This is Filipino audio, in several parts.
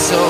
so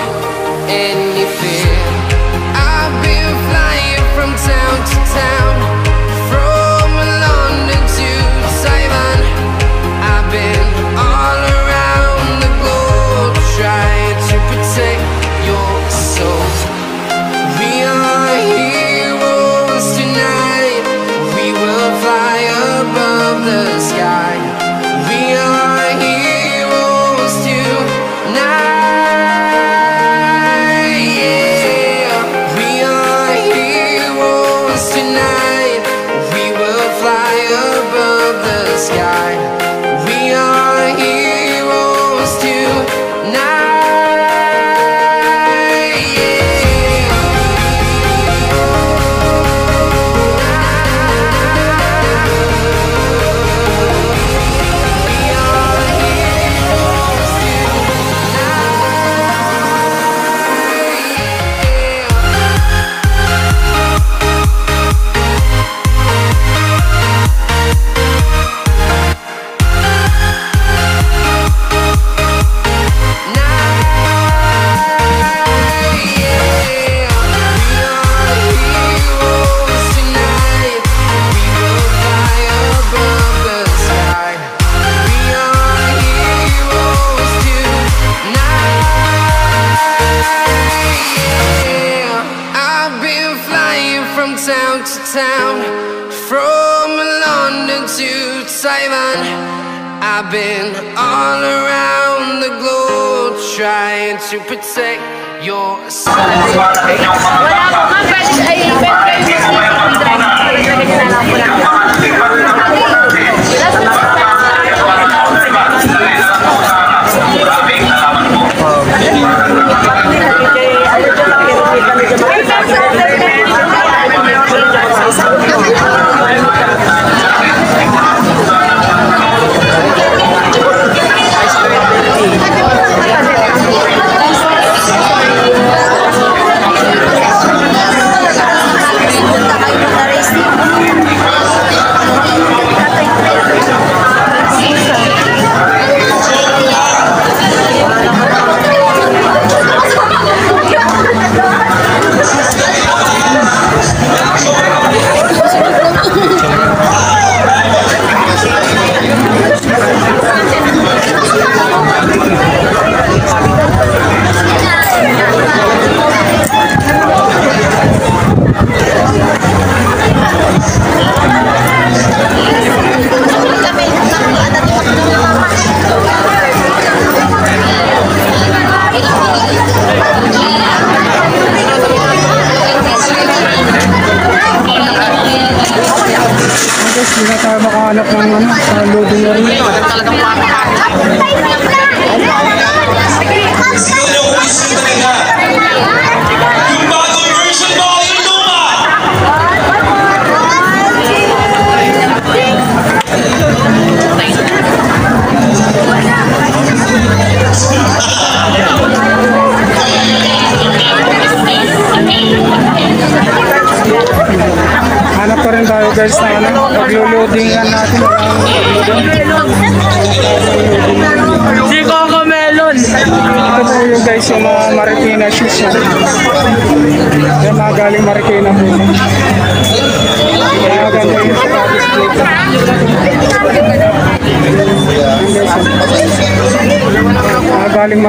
to protect your side.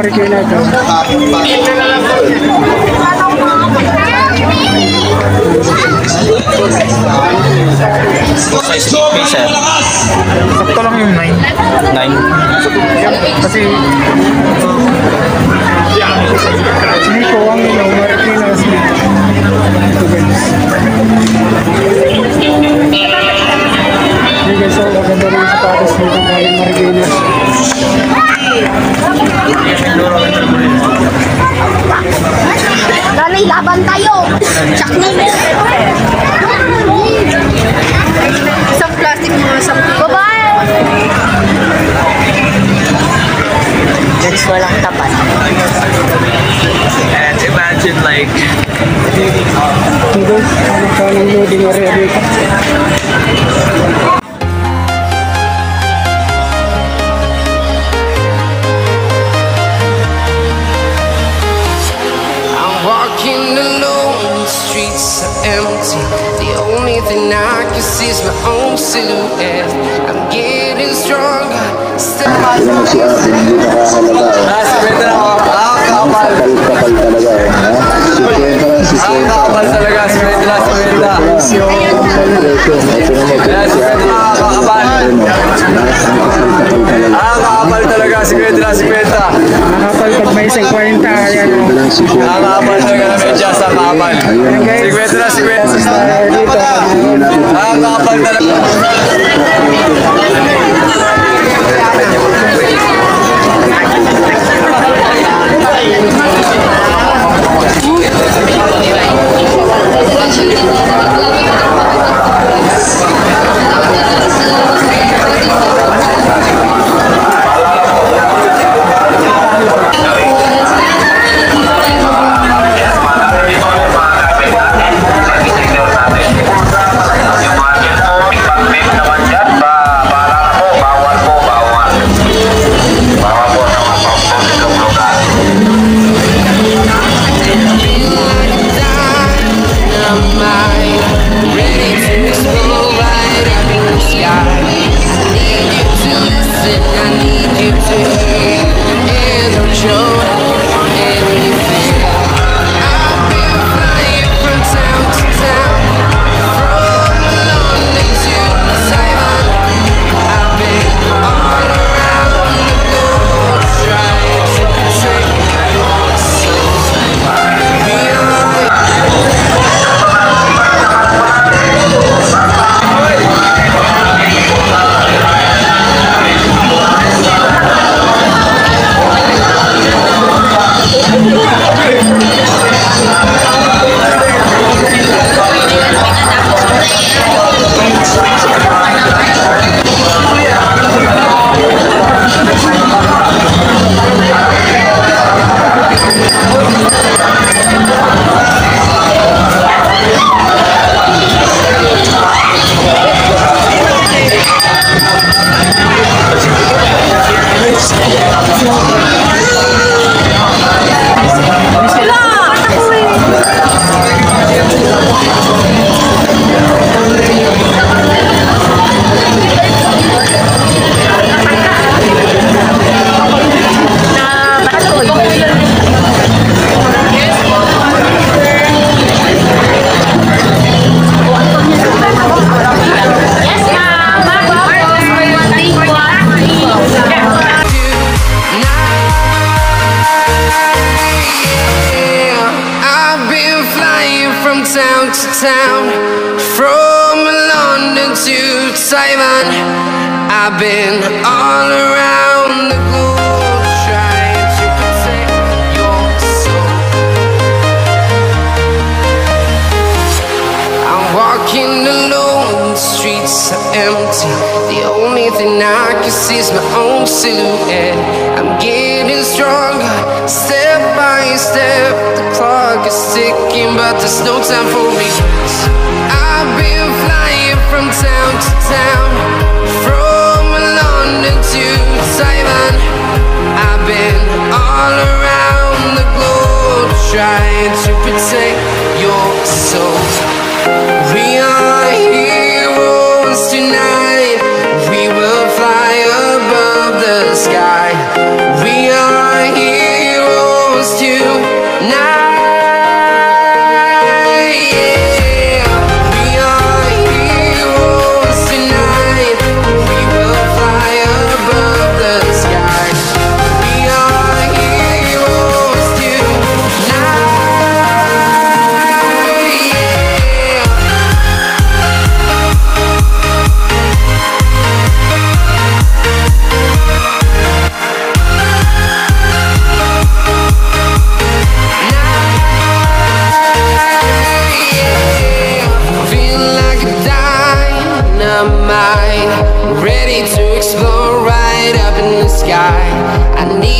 Marikina ito. Tapat. And imagine like, Ito ano ka ng loading area. I'm walking alone, the streets are empty. The only thing I can see is my own silhouette. I'm getting stronger, still. Yung si Ate hindi nakakalaga. ah, si Petra, ah, kapal. Kapal talaga eh. ha? Si lang, si Ah, Kwenta. kapal talaga, si Petra, si naman, Kaya si kakapal. ano, nakakapal talaga. Ah, kakapal talaga, si Petra, si Petra. Nakapal pag may 50, ayan si. Ah, kakapal talaga na medya sa kakapal. Si Petra, si dito, Ah, kakapal talaga. Is my own silhouette. I'm getting stronger, step by step. The clock is ticking, but there's no time for me. I've been flying from town to town, to. I've been all around the globe trying to protect your soul. We are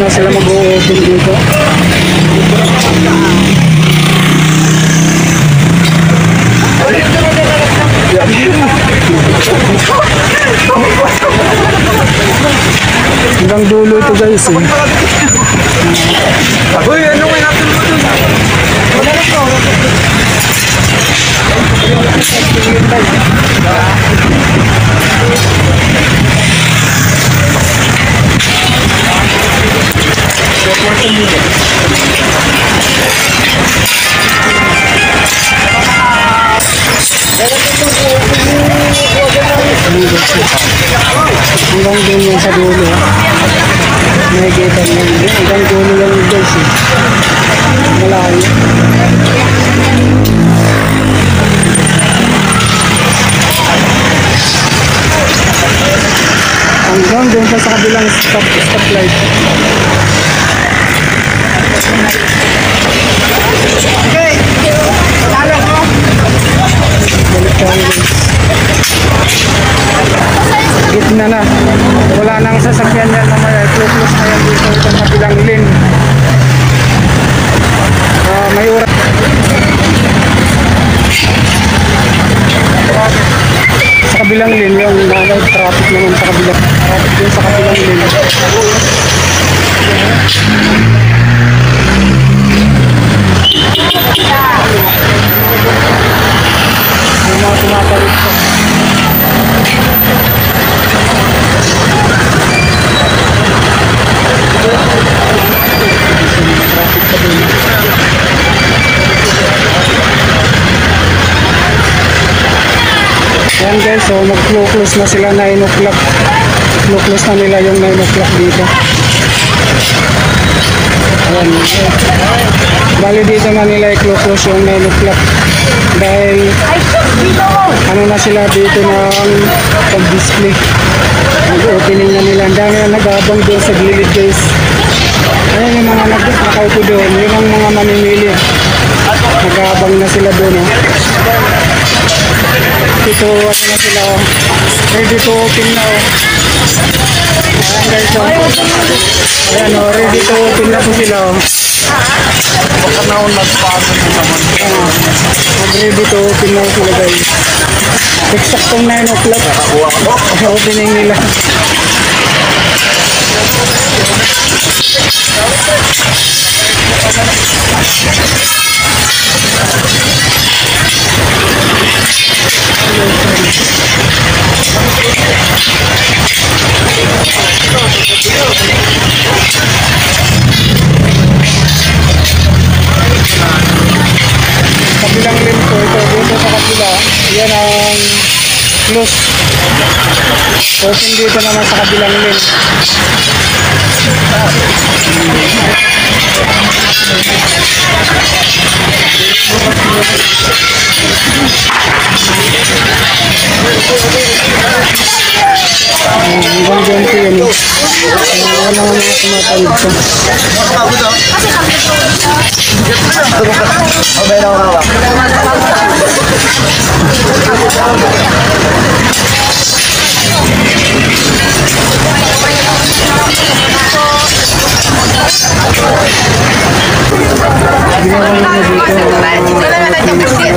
no se Hanggang dun yan sa dulo. Nakikita niyo yun. Hanggang dulo lang yun guys. Malayo. Hanggang dun sa kabilang stop, tayo guys. Gitna na. Wala nang sasakyan yan mamaya. Close na yan dito sa kabilang lane. Ah, may oras. Sa kabilang lane yung ano, traffic naman sa kabilang traffic din sa kabilang lane. Yan guys, so mag-close na sila 9 o'clock. Close na nila yung 9 o'clock dito. Ayan. Ayan. Bali dito na nila i-close yung 9 o'clock dahil ano na sila dito ng pag-display. Nag-opening na nila. Ang dami na nag-abang doon sa gilid guys. Ayan yung mga nag-nakaupo doon. Yun ang mga mamimili. Nag-abang na sila doon. Oh. Ito, ano na sila. Oh. Ready to open na. Oh. Ayan guys. Oh. Ayan, oh. ready to open na po sila. Oh. karena unlad paso na naman. Mag-ready to open na sila guys. Eksaktong 9 o'clock. Nakakuha ko. Opening nila. Thank you. kabilang rim ko ito. Dito sa kabila yan ang close. Open dito naman sa kabilang rim hanggang ganito yun eh. Wala naman ako tumatawid ko. Okay na ako na Selamat pagi, 捡个鸡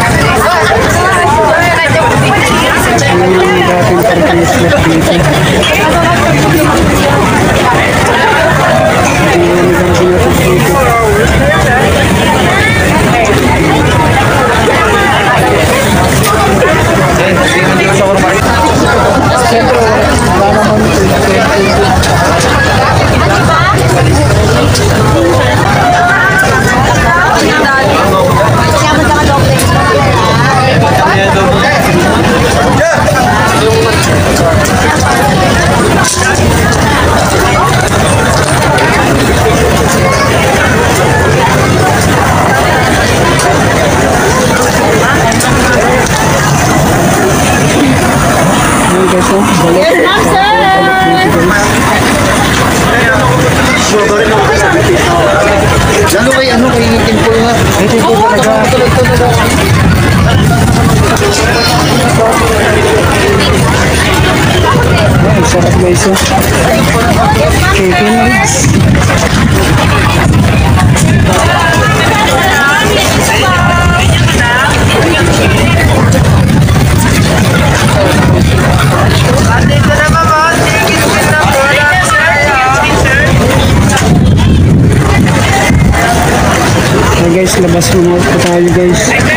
Yes, ma'am, sir! Ano kay ano kay temple nga? Ay, temple talaga. Tulog talaga. Ay, sarap guys. Oh. Kevin. guys, labas muna po tayo guys.